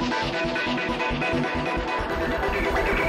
Thank you.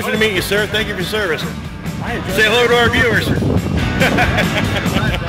Pleasure to meet you, sir. Thank you for your service. Say hello to our viewers.